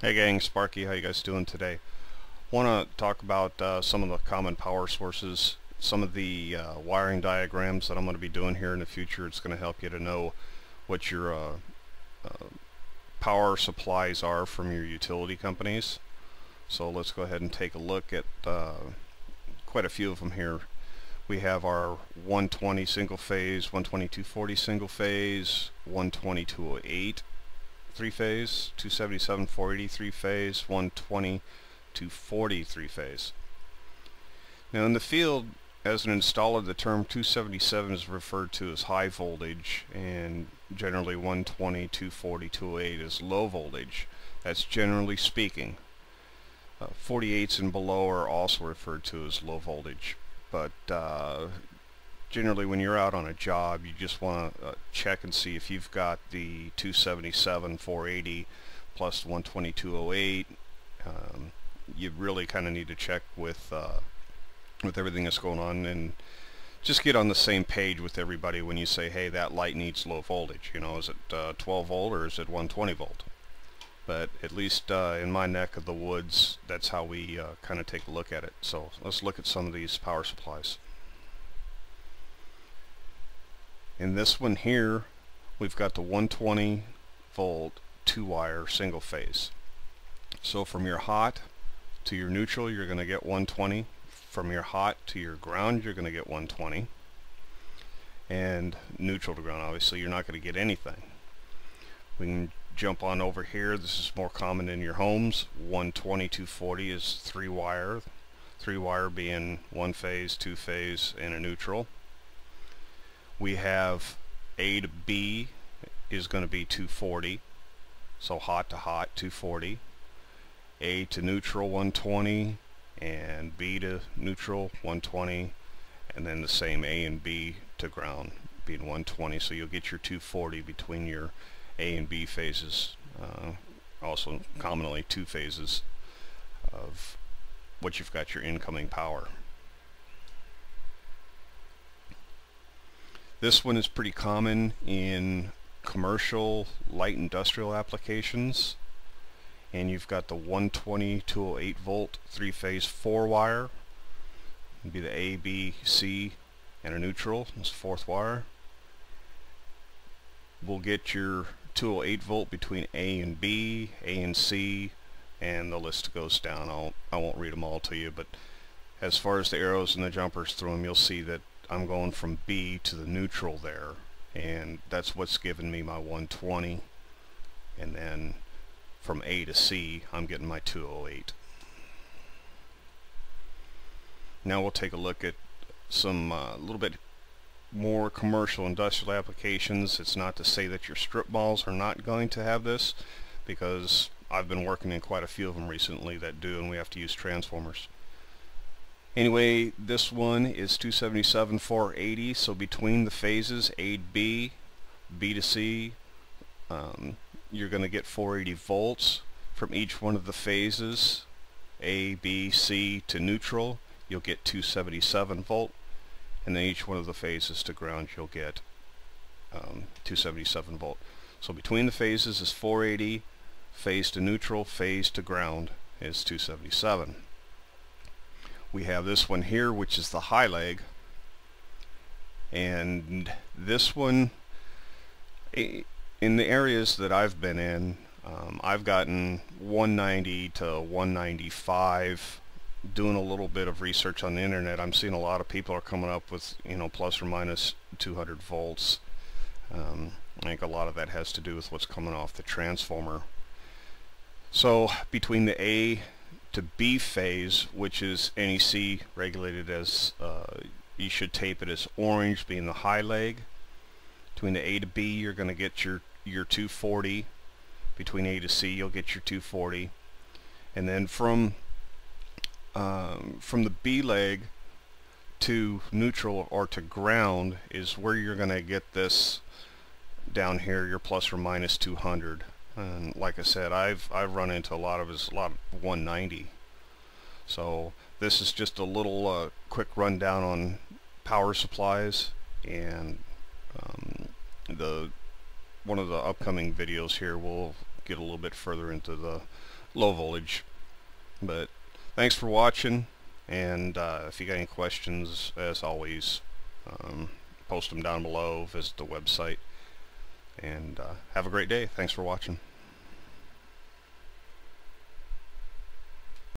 Hey gang, Sparky, how you guys doing today? Want to talk about uh, some of the common power sources, some of the uh, wiring diagrams that I'm going to be doing here in the future. It's going to help you to know what your uh, uh, power supplies are from your utility companies. So let's go ahead and take a look at uh, quite a few of them here. We have our 120 single phase, 120 240 single phase, 120 208 three phase, 277 480 three phase, 120 240 three phase. Now in the field, as an installer, the term 277 is referred to as high voltage and generally 120, 240, 208 is low voltage. That's generally speaking. Uh, 48s and below are also referred to as low voltage. But uh, generally when you're out on a job you just want to uh, check and see if you've got the 277 480 plus 12208 um, you really kind of need to check with uh, with everything that's going on and just get on the same page with everybody when you say hey that light needs low voltage you know is it uh, 12 volt or is it 120 volt? But at least uh, in my neck of the woods that's how we uh, kind of take a look at it. So let's look at some of these power supplies In this one here, we've got the 120 volt two wire single phase. So from your hot to your neutral, you're going to get 120. From your hot to your ground, you're going to get 120. And neutral to ground, obviously, you're not going to get anything. We can jump on over here. This is more common in your homes. 120 240 is three wire. Three wire being one phase, two phase, and a neutral we have A to B is going to be 240 so hot to hot 240 A to neutral 120 and B to neutral 120 and then the same A and B to ground being 120 so you'll get your 240 between your A and B phases uh, also commonly two phases of what you've got your incoming power This one is pretty common in commercial light industrial applications. And you've got the 120 208 volt three phase four wire It'd be the A, B, C and a neutral this fourth wire. We'll get your 208 volt between A and B, A and C and the list goes down. I'll, I won't read them all to you but as far as the arrows and the jumpers through them you'll see that I'm going from B to the neutral there and that's what's given me my 120 and then from A to C I'm getting my 208 now we'll take a look at some a uh, little bit more commercial industrial applications. It's not to say that your strip malls are not going to have this because I've been working in quite a few of them recently that do and we have to use transformers Anyway, this one is 277 480, so between the phases A to B, B to C, um, you're going to get 480 volts from each one of the phases, A, B, C to neutral, you'll get 277 volt, and then each one of the phases to ground you'll get um, 277 volt. So between the phases is 480, phase to neutral, phase to ground is 277 we have this one here which is the high leg. And this one in the areas that I've been in um, I've gotten 190 to 195 doing a little bit of research on the internet. I'm seeing a lot of people are coming up with you know plus or minus 200 volts. Um, I think a lot of that has to do with what's coming off the transformer. So between the A to B phase, which is NEC regulated as, uh, you should tape it as orange being the high leg. Between the A to B, you're going to get your, your 240. Between A to C, you'll get your 240. And then from, um, from the B leg to neutral or to ground is where you're going to get this down here, your plus or minus 200 and like I said I've I've run into a lot of his a lot of 190 so this is just a little uh, quick rundown on power supplies and um, the one of the upcoming videos here will get a little bit further into the low voltage. But thanks for watching, and uh, if you got any questions, as always, um, post them down below, visit the website, and uh, have a great day. Thanks for watching.